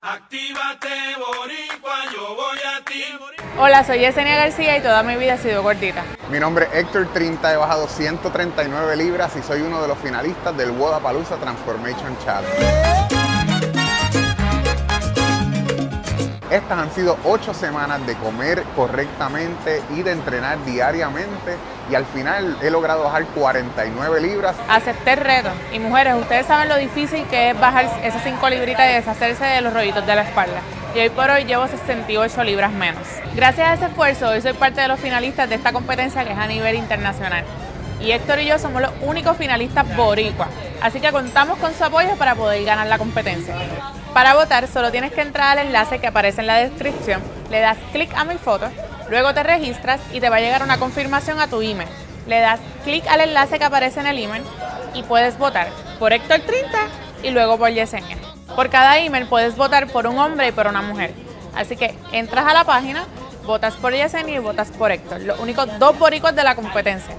Actívate, boricua, yo voy a ti. Hola, soy Yesenia García y toda mi vida ha sido gordita. Mi nombre es Héctor Trinta, he bajado 139 libras y soy uno de los finalistas del Wodapalooza Transformation Challenge. Estas han sido ocho semanas de comer correctamente y de entrenar diariamente y al final he logrado bajar 49 libras. Acepté el reto. Y mujeres, ustedes saben lo difícil que es bajar esas 5 libritas y deshacerse de los rollitos de la espalda. Y hoy por hoy llevo 68 libras menos. Gracias a ese esfuerzo, hoy soy parte de los finalistas de esta competencia que es a nivel internacional. Y Héctor y yo somos los únicos finalistas boricua. Así que contamos con su apoyo para poder ganar la competencia. Para votar solo tienes que entrar al enlace que aparece en la descripción, le das clic a mi foto, luego te registras y te va a llegar una confirmación a tu email. Le das clic al enlace que aparece en el email y puedes votar por Héctor 30 y luego por Yesenia. Por cada email puedes votar por un hombre y por una mujer. Así que entras a la página, votas por Yesenia y votas por Héctor, los únicos dos boricos de la competencia.